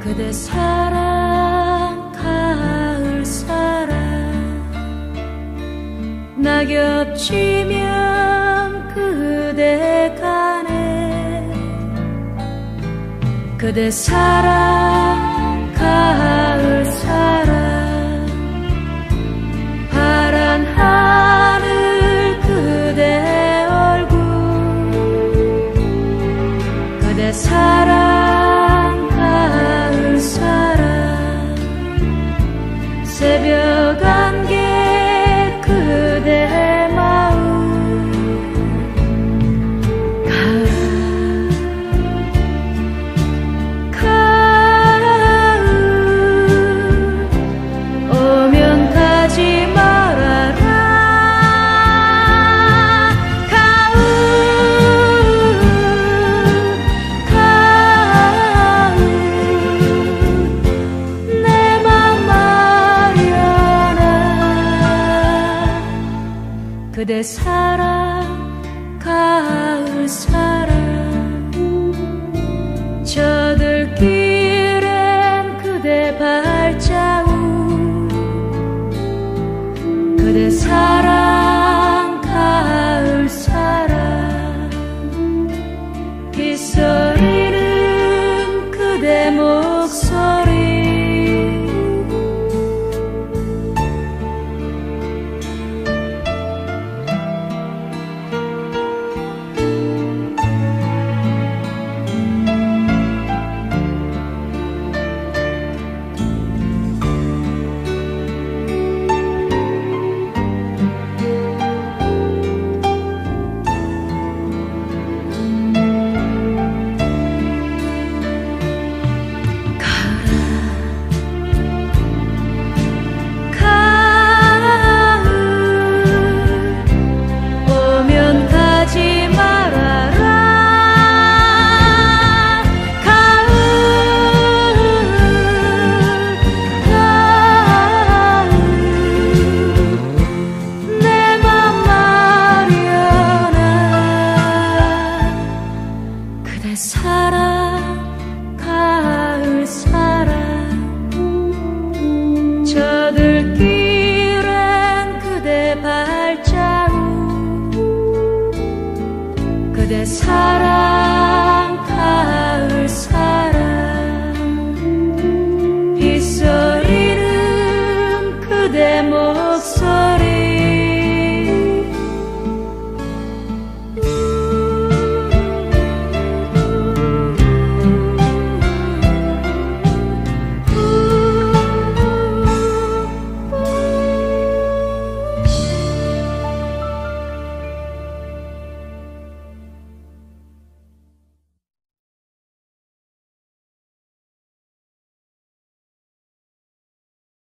그대 사랑 가을 사랑. 낙엽 지면 그대 가네 그대 사랑 가을 사랑 그대 사랑 가을 사랑. 저들길엔 그대 발자국. 그대 사랑 저들길엔 그대 발자국 그대 사랑 가을 사랑